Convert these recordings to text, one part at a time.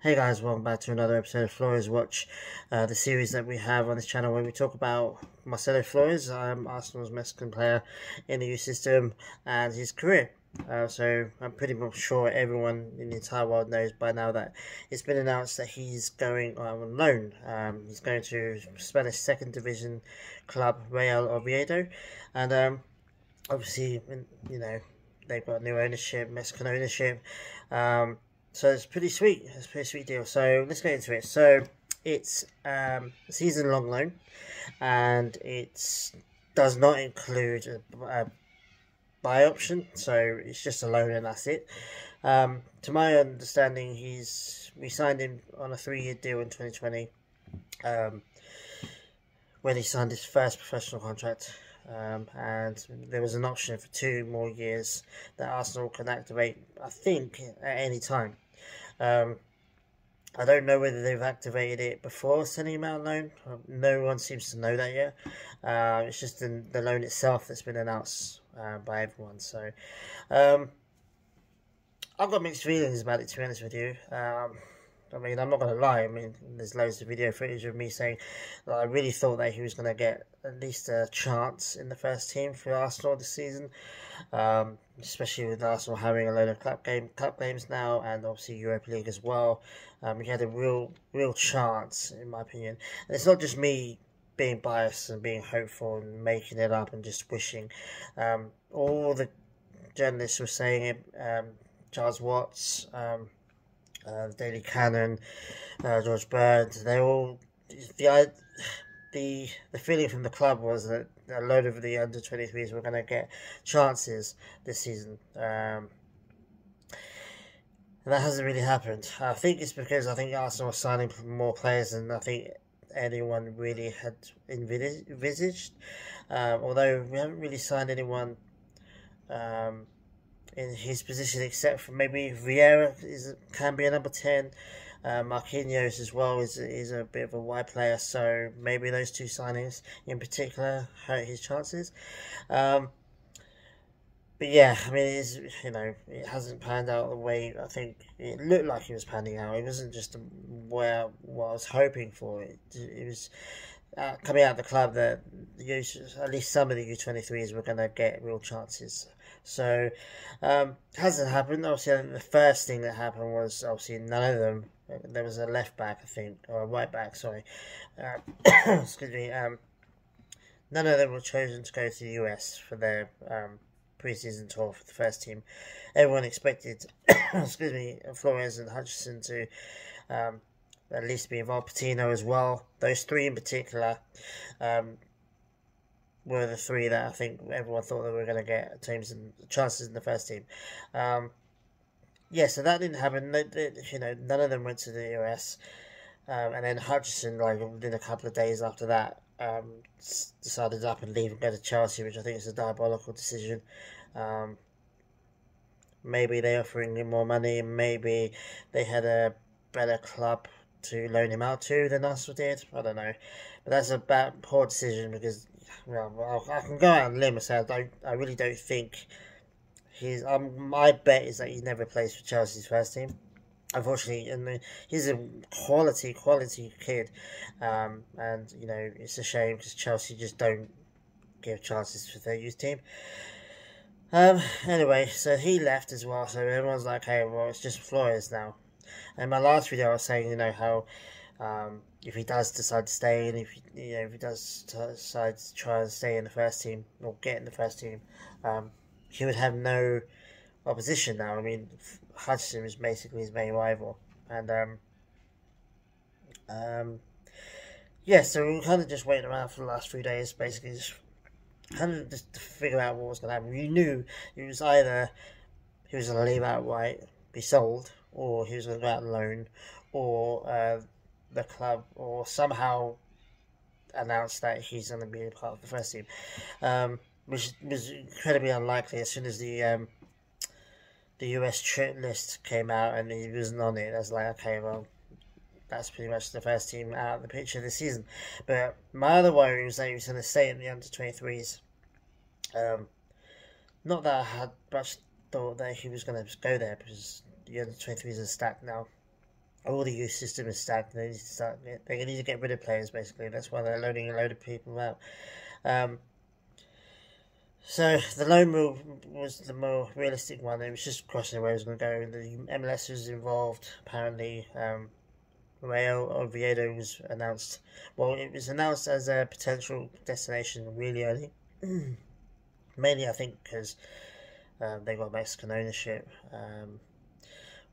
Hey guys, welcome back to another episode of Flores Watch, uh, the series that we have on this channel where we talk about Marcelo Flores, um, Arsenal's Mexican player in the youth system, and his career. Uh, so I'm pretty much sure everyone in the entire world knows by now that it's been announced that he's going on loan. Um, he's going to Spanish second division club Real Oviedo, and um, obviously, you know, they've got new ownership, Mexican ownership. Um, so it's pretty sweet. It's a pretty sweet deal. So let's get into it. So it's um, season long loan, and it does not include a, a, buy option. So it's just a loan, and that's it. Um, to my understanding, he's we signed him on a three year deal in 2020. Um, when he signed his first professional contract, um, and there was an option for two more years that Arsenal can activate, I think, at any time. Um, I don't know whether they've activated it before sending him out loan. No one seems to know that yet. Uh, it's just the, the loan itself that's been announced uh, by everyone. So, um, I've got mixed feelings about it, to be honest with you. Um, I mean, I'm not going to lie. I mean, there's loads of video footage of me saying that I really thought that he was going to get at least a chance in the first team for Arsenal this season, um, especially with Arsenal having a load of cup game cup games now, and obviously Europa League as well. Um, he had a real, real chance, in my opinion. And it's not just me being biased and being hopeful and making it up and just wishing. Um, all the journalists were saying it. Um, Charles Watts. Uh, Daily Cannon, uh, George Bird, they all the the the feeling from the club was that a load of the under 23s were going to get chances this season. Um, and that hasn't really happened. I think it's because I think Arsenal are signing more players than I think anyone really had envisaged. Um, although we haven't really signed anyone um, in his position, except for maybe Vieira is can be a number ten. Uh, Marquinhos as well is is a bit of a wide player, so maybe those two signings in particular hurt his chances. Um, but yeah, I mean, it's, you know, it hasn't panned out the way I think it looked like it was panning out. It wasn't just where what I was hoping for. It, it was uh, coming out of the club that at least some of the U23s were going to get real chances. So, um, hasn't happened. Obviously, the first thing that happened was obviously none of them. There was a left back, I think, or a right back. Sorry, uh, excuse me. Um, none of them were chosen to go to the US for their um, preseason tour for the first team. Everyone expected, excuse me, Flores and Hutchinson to um, at least be involved. Patino as well. Those three in particular. Um, were the three that I think everyone thought they were going to get teams and chances in the first team. Um, yeah, so that didn't happen. They, they, you know, none of them went to the US. Um, and then Hutchinson, like within a couple of days after that, um, decided up and leave and go to Chelsea, which I think is a diabolical decision. Um, maybe they're offering him more money. Maybe they had a better club to loan him out to than us did. I don't know, but that's a bad poor decision because well, I can go out on limb and say I don't. I really don't think he's. Um, my bet is that he never plays for Chelsea's first team. Unfortunately, and he's a quality, quality kid, um, and you know it's a shame because Chelsea just don't give chances for their youth team. Um, anyway, so he left as well, so everyone's like, hey, well, it's just Flores now. And my last video, I was saying, you know, how um, if he does decide to stay, and if you know if he does decide to try and stay in the first team or get in the first team, um, he would have no opposition now. I mean, Hudson is basically his main rival, and um, um, yeah. So we were kind of just waiting around for the last few days, basically just kind of just to figure out what was going to happen. We knew it was either he was going to leave outright, be sold, or he was going to go out on loan, or uh, the club or somehow announced that he's going to be part of the first team, um, which was incredibly unlikely. As soon as the um, the US trip list came out and he wasn't on it, I was like, okay, well, that's pretty much the first team out of the picture this season. But my other worry was that he was going to stay in the under 23s. Um, not that I had much thought that he was going to go there because the under 23s are stacked now. All the youth system is stacked. They need to start. They need to get rid of players. Basically, that's why they're loading a load of people out. Um, so the loan move was the more realistic one. It was just crossing where it was going to go. The MLS was involved apparently. Um, Real Oviedo was announced. Well, it was announced as a potential destination really early. Mainly, I think, because um, they got Mexican ownership. Um,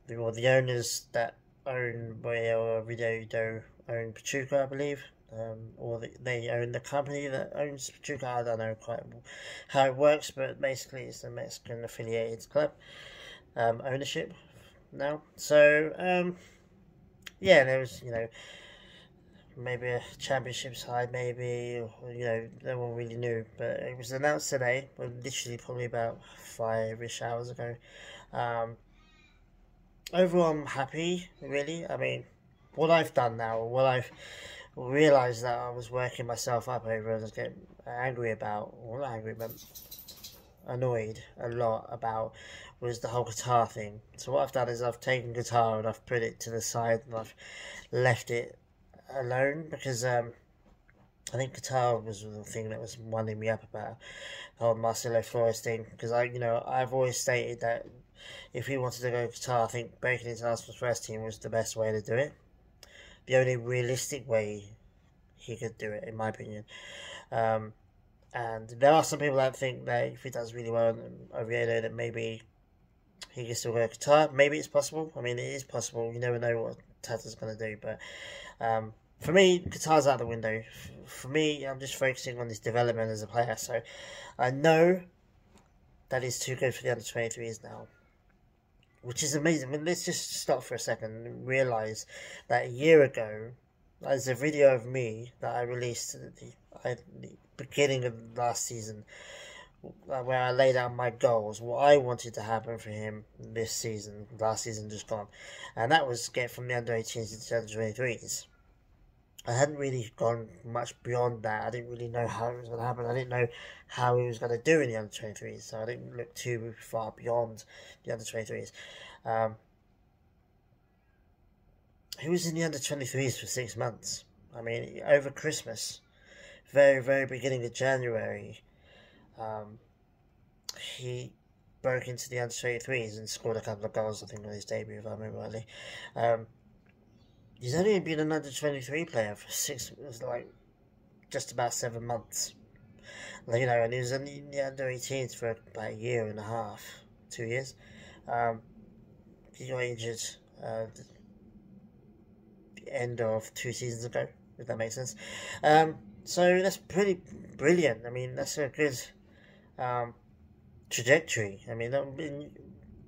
well, the owners that own Real Oviedo own Pachuca, I believe. Um, or the, they own the company that owns Pachuca. I don't know quite how it works, but basically it's a Mexican affiliated club um, ownership now. So um, yeah, there was you know maybe a championship side, maybe you know no one really knew, but it was announced today, literally probably about five-ish hours ago. Um, overall, I'm happy. Really, I mean, what I've done now, what I've realised that I was working myself up over and I was getting angry about, or not angry, but annoyed a lot about was the whole Qatar thing. So what I've done is I've taken Qatar and I've put it to the side and I've left it alone because um, I think Qatar was the thing that was winding me up about the whole Marcelo Flores thing because I, you know, I've always stated that if he wanted to go Qatar, I think breaking into Arsenal's first team was the best way to do it. The only realistic way he could do it, in my opinion. Um, and there are some people that think that if he does really well in Oviedo, that maybe he can still go to Qatar. Maybe it's possible. I mean, it is possible. You never know what Tata's going to do. But um, for me, Qatar's out the window. For me, I'm just focusing on his development as a player. So I know that he's too good for the under 23s now. Which is amazing. Let's just stop for a second and realise that a year ago, there's a video of me that I released at the, at the beginning of last season uh, where I laid out my goals, what I wanted to happen for him this season, last season just gone, and that was get from the under 18s to the under 23s. I hadn't really gone much beyond that. I didn't really know how it was going to happen. I didn't know how he was going to do in the under 23s, so I didn't look too far beyond the under 23s. Um, he was in the under 23s for six months. I mean, over Christmas, very, very beginning of January, um, he broke into the under 23s and scored a couple of goals, I think, on his debut, if I remember rightly. Um, he's only been an under 23 player for six, it was like just about seven months. You know, and he was only in the under 18s for about a year and a half, two years. Um, he got injured uh, the end of two seasons ago, if that makes sense. Um, so that's pretty brilliant. I mean, that's a good um, trajectory. I mean,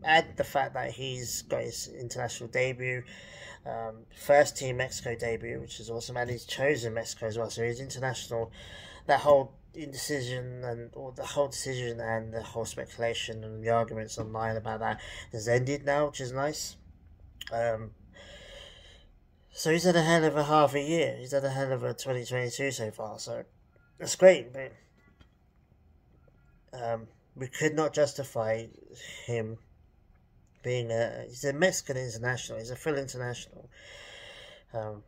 add the fact that he's got his international debut, um, first team Mexico debut, which is awesome, and he's chosen Mexico as well. So he's international. That whole indecision and or the whole decision and the whole speculation and the arguments online about that has ended now, which is nice. Um, so he's had a hell of a half a year. He's had a hell of a 2022 so far. So that's great. But um, we could not justify him being a he's a Mexican international, he's a full international. Um,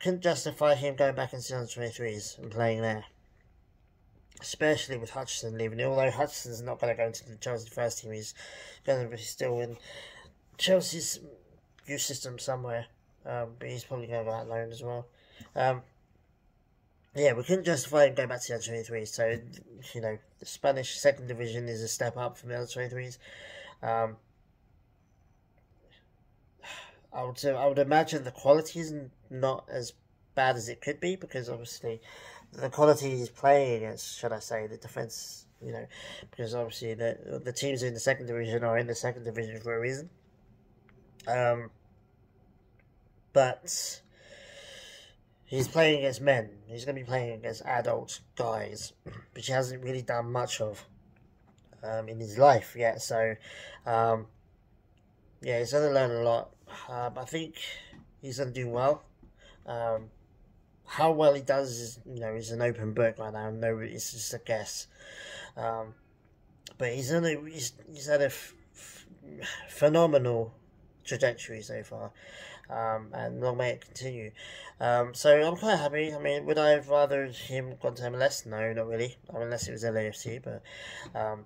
couldn't justify him going back into the under 23s and playing there. Especially with Hutchinson leaving, although Hutchinson's not going to go into the Chelsea first team, he's going to be still in Chelsea's youth system somewhere. Um, but he's probably going to go out loan as well. Um, yeah, we couldn't justify him going back to the under 23s. So, you know, the Spanish second division is a step up from the under 23s. Um, I would I would imagine the quality is not as bad as it could be because obviously the quality he's playing against, should I say, the defense, you know, because obviously the the teams in the second division are in the second division for a reason. Um, but He's playing against men. He's going to be playing against adult guys, which he hasn't really done much of um, in his life yet. So, um, yeah, he's going to learn a lot. Um, I think he's going to do well. Um, how well he does is, you know, is an open book right now. No, it's just a guess. Um, but he's, only, he's, he's had a phenomenal trajectory so far. Um, and long may it continue. Um, so I'm quite happy. I mean, would I have rather him gone to MLS? No, not really. I mean, unless it was LAFC, but um,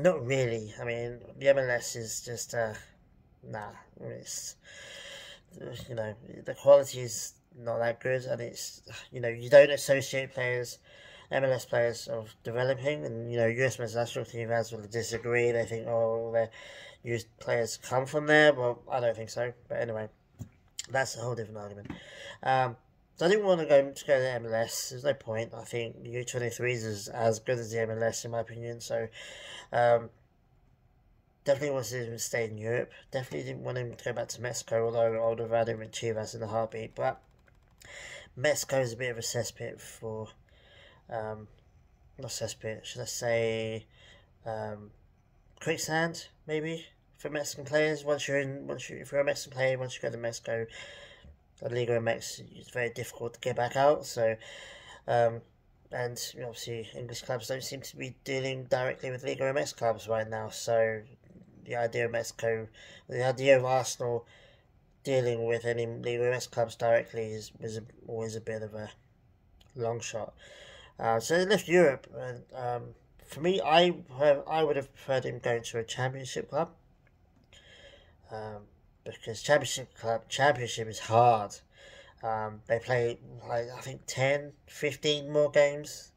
not really. I mean, the MLS is just uh, nah. It's you know the quality is not that good, and it's you know you don't associate players. MLS players of developing, and you know, US men's national team fans will disagree. They think, oh, their youth players come from there. Well, I don't think so. But anyway, that's a whole different argument. Um, so I didn't want to go to go to MLS. There's no point. I think U twenty threes is as good as the MLS in my opinion. So um, definitely wanted him to stay in Europe. Definitely didn't want him to go back to Mexico. Although I would have had him in Chivas in a heartbeat. But Mexico is a bit of a cesspit for um, not cesspit. Should I say um, quicksand? Maybe for Mexican players. Once you're in, once you if you're a Mexican player, once you go to Mexico, the Liga MX, it's very difficult to get back out. So, um, and obviously English clubs don't seem to be dealing directly with Liga MX clubs right now. So, the idea of Mexico, the idea of Arsenal dealing with any Liga MX clubs directly is was always a bit of a long shot. Uh, so they left Europe, and um, for me, I I would have preferred him going to a Championship club. Um, because championship club championship is hard. Um, they play like I think 10, 15 more games,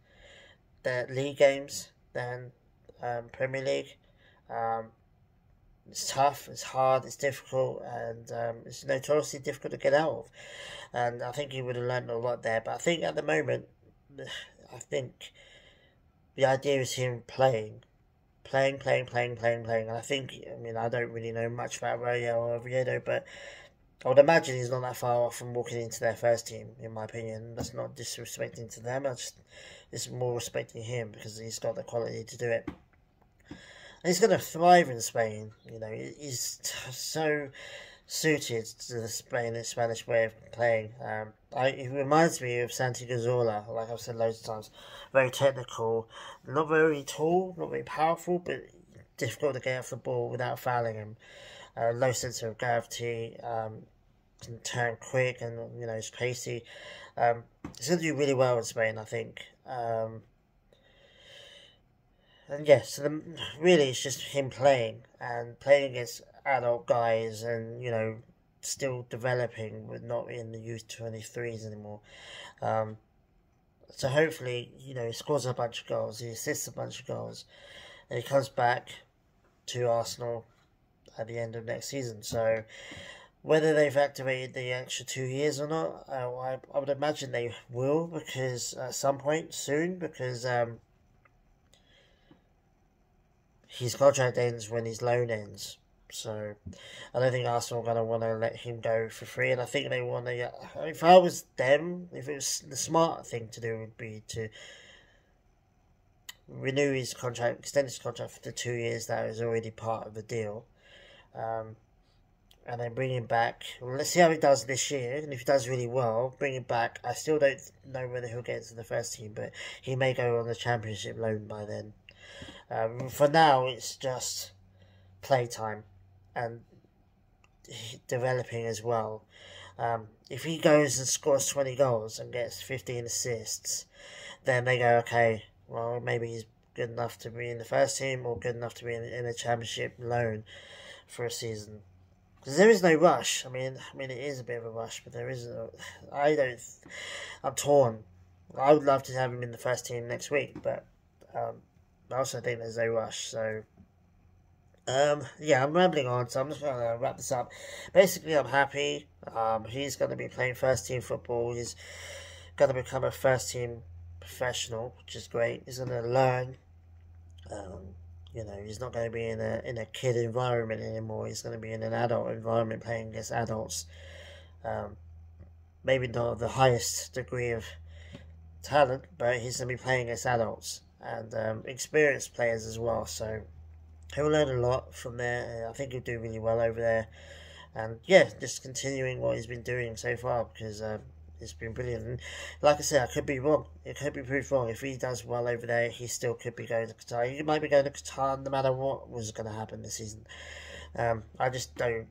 the league games than um, Premier League. It's tough, it's hard, it's difficult, and um, it's notoriously difficult to get out of. And I think he would have learned a lot there. But I think at the moment, I think the idea is him playing playing, playing, playing, playing, playing. And I think, I mean, I don't really know much about Rayo or Oviedo, but I would imagine he's not that far off from walking into their first team, in my opinion. That's not disrespecting to them. I just, it's more respecting him because he's got the quality to do it. And he's going to thrive in Spain. You know, he's so suited to the Spain Spanish way of playing. Um, I, it reminds me of Santi Cazorla, like I've said loads of times. Very technical, not very tall, not very powerful, but difficult to get off the ball without fouling him. Uh, low sense of gravity, um, can turn quick, and you know he's pacey. Um, he's going to do really well in Spain, I think. Um, and yes, so the, really it's just him playing and playing against adult guys and you know still developing but not in the youth 23s anymore. Um, so hopefully you know he scores a bunch of goals he assists a bunch of goals and he comes back to Arsenal at the end of next season. So whether they've activated the extra two years or not uh, I, I would imagine they will because at some point soon because um, his contract ends when his loan ends so I don't think Arsenal are going to want to let him go for free. And I think they want to. If I was them, if it was the smart thing to do would be to renew his contract, extend his contract for the two years that is already part of the deal. Um, and then bring him back. Well, let's see how he does this year, and if he does really well, bring him back. I still don't know whether he'll get into the first team, but he may go on the championship loan by then. Um, for now, it's just playtime and developing as well. Um, if he goes and scores 20 goals and gets 15 assists, then they go, okay, well, maybe he's good enough to be in the first team or good enough to be in, in a championship loan for a season. Because there is no rush. I mean, I mean, it is a bit of a rush, but there is. A, I don't. I'm torn. I would love to have him in the first team next week, but um, I also think there's no rush. So um, yeah, I'm rambling on, so I'm just going to wrap this up. Basically, I'm happy. Um, he's going to be playing first team football. He's going to become a first team professional, which is great. He's going to learn. Um, you know, he's not going to be in a in a kid environment anymore. He's going to be in an adult environment, playing against adults. Um, maybe not the highest degree of talent, but he's going to be playing against adults and um, experienced players as well. So he'll learn a lot from there. I think he'll do really well over there. And yeah, just continuing what he's been doing so far because um, it's been brilliant. And like I said, I could be wrong. It could be proved wrong. If he does well over there, he still could be going to Qatar. He might be going to Qatar no matter what was going to happen this season. Um, I just don't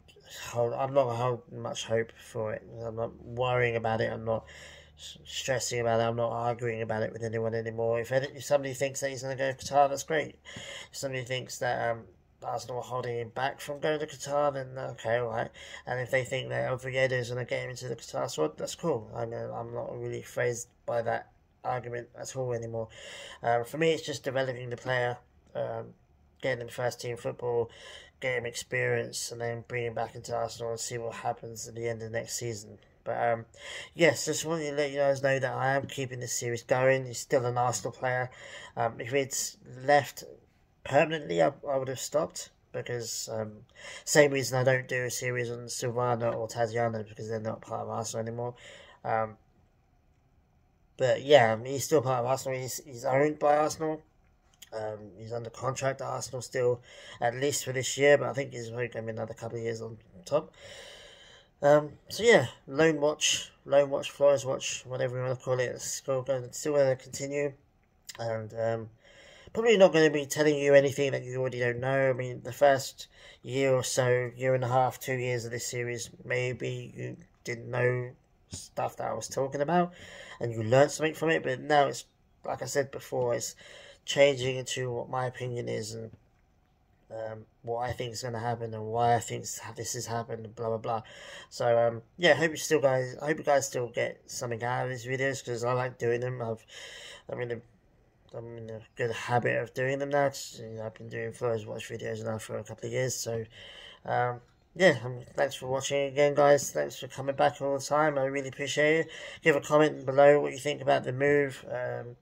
hold. I'm not holding much hope for it. I'm not worrying about it. I'm not stressing about it. I'm not arguing about it with anyone anymore. If, if somebody thinks that he's going to go to Qatar, that's great. If somebody thinks that um, Arsenal are holding him back from going to Qatar, then okay, all right. And if they think that Oviedo is going to get him into the Qatar squad, that's cool. I mean, I'm not really phased by that argument at all anymore. Um, for me, it's just developing the player, um, getting him first team football, getting him experience, and then bringing him back into Arsenal and see what happens at the end of next season. But um, yes, just wanted to let you guys know that I am keeping this series going. He's still an Arsenal player. Um, if it's left permanently, I, I would have stopped because um, same reason I don't do a series on Silvana or Tassiano because they're not part of Arsenal anymore. Um, but yeah, he's still part of Arsenal. He's, he's owned by Arsenal. Um, he's under contract at Arsenal still, at least for this year, but I think he's going to be another couple of years on top. Um, so yeah, Loan Watch, Loan Watch, Flores Watch, whatever you want to call it, it's still going, still going to continue, and um, probably not going to be telling you anything that you already don't know. I mean, the first year or so, year and a half, two years of this series, maybe you didn't know stuff that I was talking about, and you learned something from it. But now it's like I said before, it's changing into what my opinion is and um, what I think is going to happen and why I think this has happened blah blah blah. So um, yeah, hope you still guys, I hope you guys still get something out of these videos because I like doing them. I've, I'm in a, I'm in a good habit of doing them now. You know, I've been doing Flores Watch videos now for a couple of years, so um, yeah, um, thanks for watching again, guys. Thanks for coming back all the time. I really appreciate it. Give a comment below what you think about the move. Um,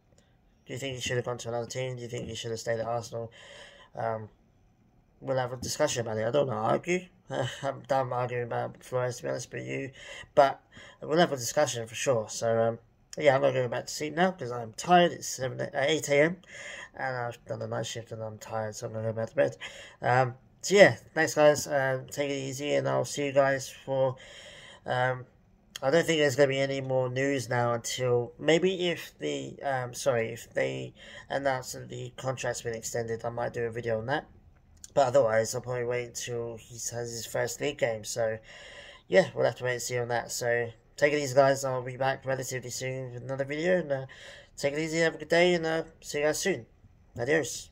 do you think he should have gone to another team? Do you think he should have stayed at Arsenal? Um, we'll have a discussion about it. I don't want to argue. I'm done arguing about Flores, to be honest with you. But we'll have a discussion for sure. So, um, yeah, I'm not going back to sleep now because I'm tired. It's 7, uh, 8 a.m. and I've done a night shift and I'm tired, so I'm going to go back to bed. Um, so, yeah, thanks, guys. Um, take it easy, and I'll see you guys for. Um, I don't think there's going to be any more news now until maybe if the um, sorry if they announce that the contract's been extended, I might do a video on that. But otherwise, I'll probably wait until he has his first league game. So, yeah, we'll have to wait and see on that. So, take it easy, guys. I'll be back relatively soon with another video. And uh, take it easy, have a good day, and uh, see you guys soon. Adios.